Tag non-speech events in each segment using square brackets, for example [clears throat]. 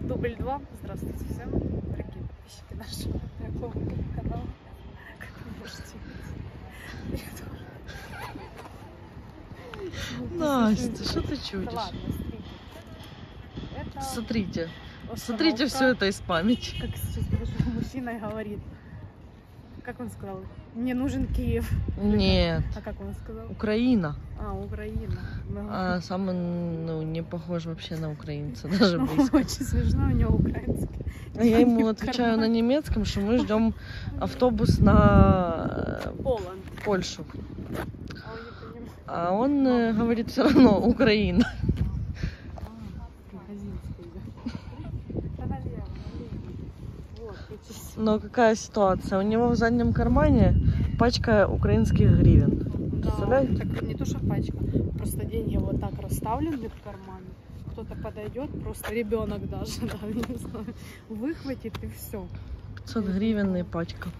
Дубль 2. Здравствуйте всем, дорогие подписчики нашего дорогого канала. Как вы можете видеть, Настя, что ты чудишь? ладно, смотрите. Смотрите, все это из памяти. Как сейчас мужчина говорит. Как он сказал? Мне нужен Киев. Нет, А как он сказал? Украина. А, Украина. Ну, А сам он ну, не похож вообще на украинца, [laughs] даже ну, близко. очень смешно, у него украинский. А я ему отвечаю на немецком, что мы ждем автобус на э, Полон. Польшу. А он. А э, говорит все равно Украина. Магазинский, да. Да, налево, налево. Вот, учись. Но какая ситуация? У него в заднем кармане пачка украинских гривен. Да, так не то, что пачка. Просто деньги вот так расставлены в кармане. Кто-то подойдет, просто ребенок даже, [laughs] да, не знаю, выхватит и все. 500 гривен и пачка.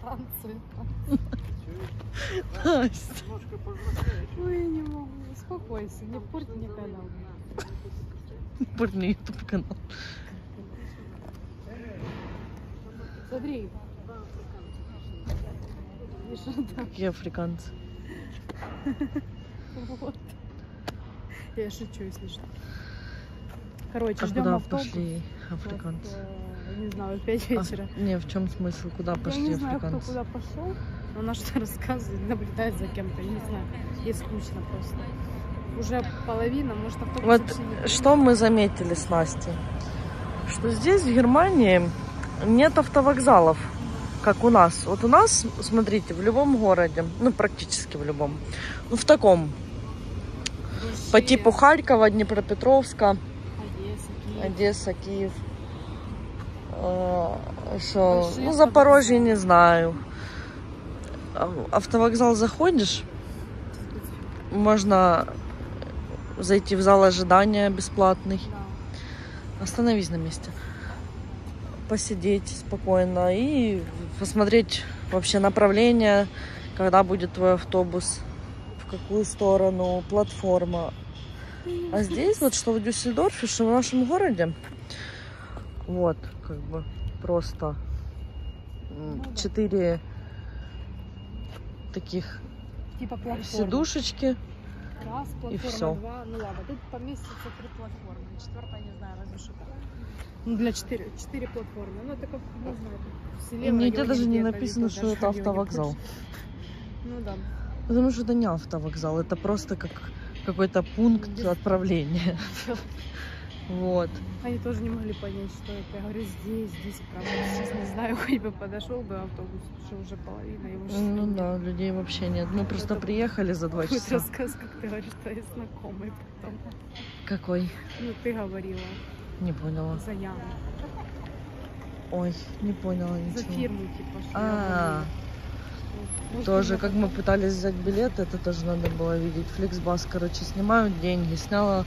Танцы. Настя. Ой, я не могу. Успокойся, не порти мне канал. Порно ютуб канал. Смотри. И что там? Какие африканцы. Вот. Я шучу, если что. Короче, А ждем автобус. пошли африканцы? э, не знаю, 5 А, вечера. не, в чем смысл? Куда Я пошли не знаю, кто африканцы? куда пошел. но Она что [laughs] рассказывает, наблюдает за кем-то. Я не знаю. Ей скучно просто. Уже половина, может, автобус Вот что мы заметили с Настей? Что здесь, в Германии, нет автовокзалов, как у нас. Вот у нас, смотрите, в любом городе, ну, практически в любом, ну, в таком, приедет. по типу Харькова, Днепропетровска, Одесса, Киев. Одесса, Киев. Э, ну, Запорожье не знаю. А- Автовокзал заходишь, можно зайти в зал ожидания бесплатный. Остановись на месте. Посидеть спокойно и посмотреть вообще направление, когда будет твой автобус, в какую сторону, платформа. А здесь вот что в Дюссельдорфе, что в нашем городе, вот, как бы просто Ну четыре таких Типа платформа. сидушечки. Раз, платформа всё. два. Ну ладно, тут поместится три платформы. Четвертая, не знаю, разве что. Ну, для четыре, четыре платформы. Ну, это как, не знаю, в селе, И нигде даже не написано, что это автовокзал. Ну да. Потому что это не автовокзал, это просто как какой-то пункт Без- отправления. [laughs] Вот. Они тоже не могли понять, что это. Я говорю, здесь, здесь, правда. Сейчас не знаю, [laughs] хоть бы подошел бы автобус, что уже половина, его Ну нет. да, людей вообще нет. Мы просто Это приехали за два часа. рассказ, как ты говоришь, твои знакомые потом. Какой? Ну, ты говорила Не поняла. за Яну. Ой, не поняла За ничего. фирму, типа, что я А, говорила. Тоже, как мы пытались взять билет, это тоже надо было видеть. Фликсбас, короче, снимают деньги. Сняла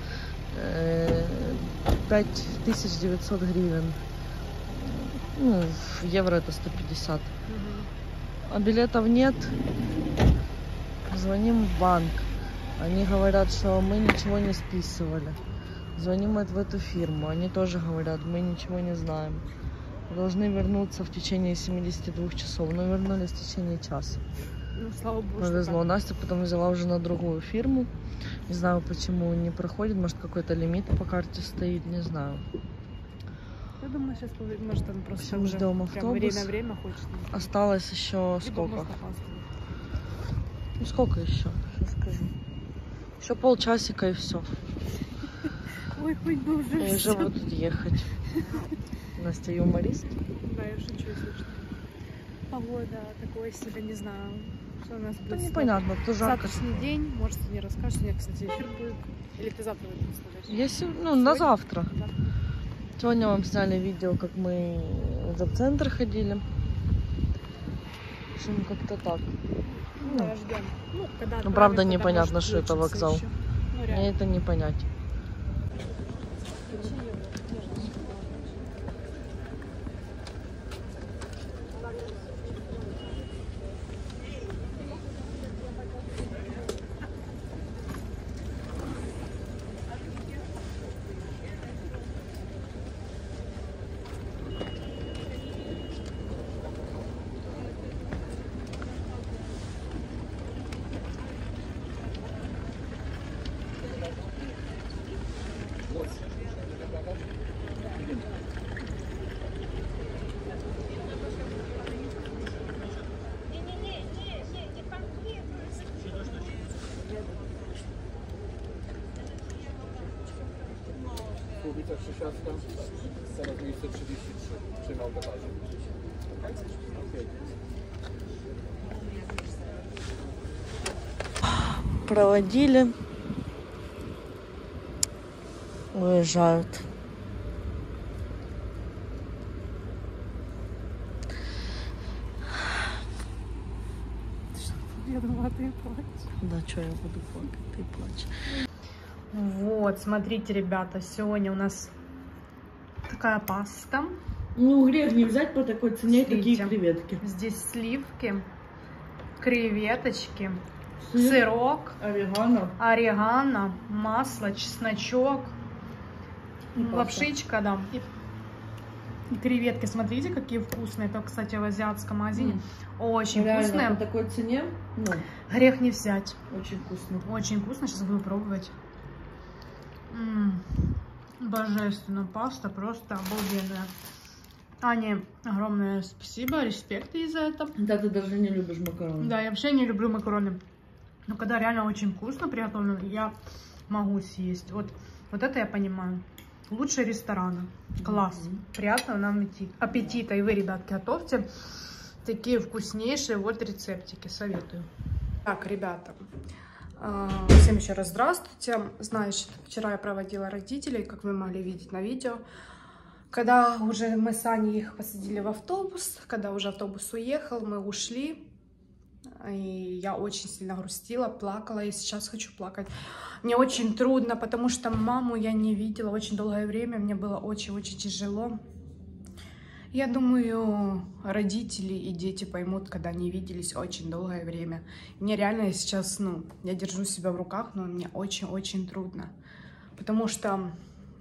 э, 5900 гривен. Ну, в евро это 150. Мгм. А билетов нет. Звоним в банк. Они говорят, что мы ничего не списывали. Звоним в эту фирму. Они тоже говорят, мы ничего не знаем. Должны вернуться в течение 72 часов. Но вернулись в течение часа. Ну, слава богу, Повезло. так. Настя потом взяла уже на другую фирму. Не знаю, почему не проходит. Может, какой-то лимит по карте стоит, не знаю. Я думаю, сейчас, может, он просто общем, уже ждем автобус. время-время хочет. Осталось еще Либо сколько? Ну сколько еще? Сейчас скажу. Еще полчасика и все. [laughs] Ой, хоть бы уже Я уже буду ехать. [laughs] Настя юморист. Да, я шучу, если что. Погода такое себе, не знаю. Что у нас Да будет сегодня. непонятно, то жарко. Завтрашний день, может, ты не расскажешь. У меня, кстати, эфир будет. Или ты завтра будешь рассказать? Я ну, на Сегодня? завтра. Завтра. Сегодня вам сняли видео, как мы в зоопцентр ходили. В общем, как-то так. Ну, да, ждем. Ну, когда Ну, правда, непонятно, что это вокзал. Ну, Мне это не понять. Ulica Krzysiowska, scena 233 przy autobazie. Okej. проводили. Уезжают. Я думала, ты плачешь. Да, что я буду плакать, ты плачь. Вот, смотрите, ребята, сегодня у нас такая паста. Ну, грех не взять по такой цене, какие какие креветки. Здесь сливки, креветочки, Сыр, сырок, орегано. орегано, масло, чесночок, И лапшичка, да. И, и креветки, смотрите, какие вкусные. Это, кстати, в азиатском магазине. Очень Реально, вкусные. по такой цене, ну, Грех не взять. очень вкусно. Очень вкусно, сейчас буду пробовать. М, Божественно, паста просто обалденная. Ане, огромное спасибо, респект ей за это. Да, ты даже не любишь макароны. Да, я вообще не люблю макароны. Но когда реально очень вкусно приготовлено, я могу съесть. Вот, вот это я понимаю. Лучше ресторана. Класс. Мгм. Приятного нам аппетит- аппетита. И вы, ребятки, готовьте такие вкуснейшие вот рецептики. Советую. Так, ребята, всем еще раз здравствуйте. Значит, вчера я проводила родителей, как вы могли видеть на видео. Когда уже мы с Аней их посадили в автобус, когда уже автобус уехал, мы ушли. И я очень сильно грустила, плакала, и сейчас хочу плакать. Мне очень трудно, потому что маму я не видела очень долгое время, мне было очень-очень тяжело. Я думаю, родители и дети поймут, когда не виделись очень долгое время. Мне реально сейчас, ну, я держу себя в руках, но мне очень-очень трудно. Потому что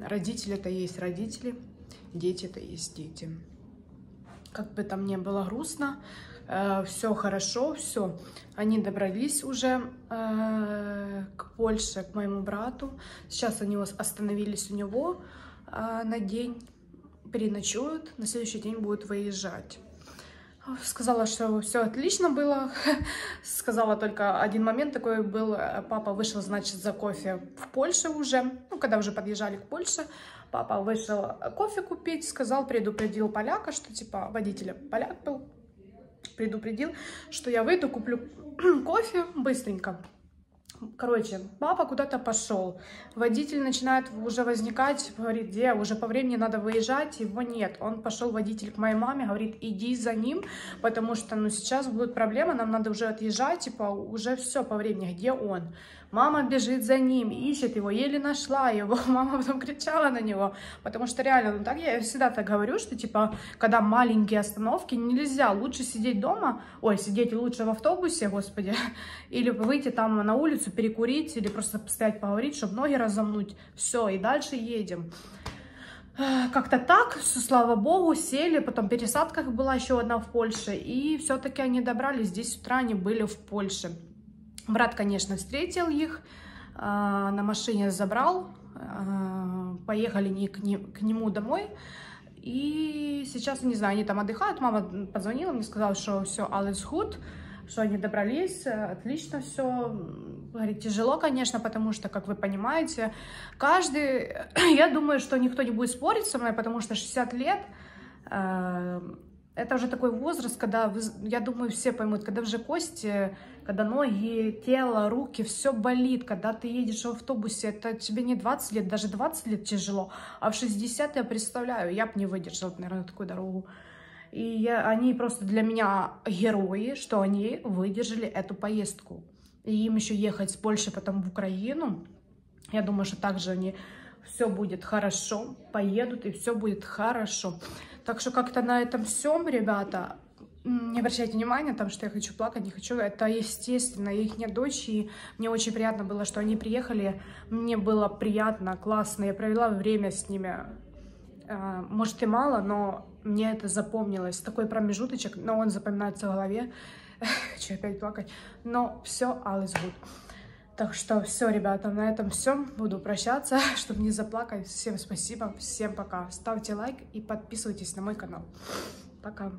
родители это есть родители, дети это есть дети. Как бы там ни было грустно, все хорошо, все. Они добрались уже э, к Польше, к моему брату. Сейчас они ос- остановились у него э, на день, переночуют, на следующий день будут выезжать. Сказала, что все отлично было. [laughs] Сказала только один момент такой был. Папа вышел, значит, за кофе в Польше уже. Ну, когда уже подъезжали к Польше. Папа вышел кофе купить. Сказал, предупредил поляка, что типа водителя поляк был. Предупредил, что я выйду, куплю [clears throat] кофе быстренько. Короче, папа куда-то пошел. Водитель начинает уже возникать, говорит, где уже по времени надо выезжать, его нет. Он пошел, водитель, к моей маме, говорит, иди за ним, потому что, ну, сейчас будут проблемы, нам надо уже отъезжать, типа, уже все по времени, где он? Мама бежит за ним, ищет его, еле нашла его. [laughs] Мама потом кричала на него, потому что реально, ну так я всегда так говорю, что типа, когда маленькие остановки, нельзя, лучше сидеть дома, ой, сидеть лучше в автобусе, господи, [laughs] или выйти там на улицу, перекурить, или просто постоять поговорить, чтобы ноги разомнуть, все, и дальше едем. Э, Как-то так, слава богу, сели, потом пересадка была еще одна в Польше, и все-таки они добрались, здесь с утра они были в Польше. Брат, конечно, встретил их, а, на машине забрал, а, поехали не к, не- к нему домой. И сейчас, не знаю, они там отдыхают. Мама позвонила, мне сказала, что все, is good, что они добрались, отлично все. Говорит, тяжело, конечно, потому что, как вы понимаете, каждый... [clears throat] Я думаю, что никто не будет спорить со мной, потому что 60 лет э, это уже такой возраст, когда, я думаю, все поймут, когда уже кости, когда ноги, тело, руки, все болит, когда ты едешь в автобусе, это тебе не 20 лет, даже 20 лет тяжело, а в 60 я представляю, я бы не выдержала, наверное, такую дорогу. И я, они просто для меня герои, что они выдержали эту поездку. И им еще ехать с Польши потом в Украину. Я думаю, что также они все будет хорошо, поедут и все будет хорошо. Так что как-то на этом всем, ребята, не обращайте внимания, там, что я хочу плакать, не хочу. Это естественно, их нет дочь, и мне очень приятно было, что они приехали. Мне было приятно, классно, я провела время с ними. А, Может и мало, но мне это запомнилось. Такой промежуточек, но он запоминается в голове. Хочу опять плакать. Но все, all is. Так что все, ребята, на этом все. Буду прощаться, [laughs] чтобы не заплакать. Всем спасибо, всем пока. Ставьте лайк и подписывайтесь на мой канал. Пока.